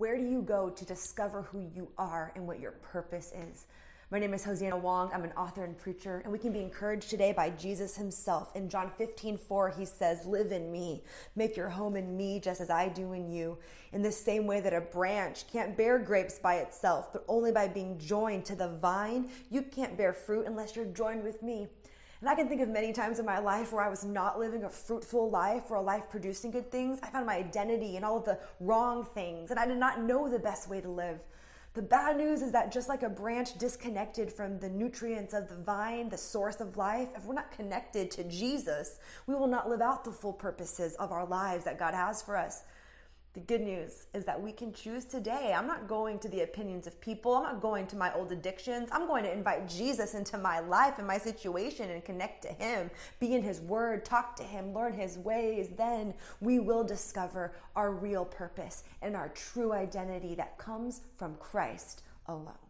Where do you go to discover who you are and what your purpose is? My name is Hosanna Wong. I'm an author and preacher, and we can be encouraged today by Jesus himself. In John 15, 4, he says, Live in me, make your home in me, just as I do in you. In the same way that a branch can't bear grapes by itself, but only by being joined to the vine, you can't bear fruit unless you're joined with me. And I can think of many times in my life where I was not living a fruitful life or a life producing good things. I found my identity in all of the wrong things, and I did not know the best way to live. The bad news is that just like a branch disconnected from the nutrients of the vine, the source of life, if we're not connected to Jesus, we will not live out the full purposes of our lives that God has for us. The good news is that we can choose today. I'm not going to the opinions of people. I'm not going to my old addictions. I'm going to invite Jesus into my life and my situation and connect to Him, be in His Word, talk to Him, learn His ways. Then we will discover our real purpose and our true identity that comes from Christ alone.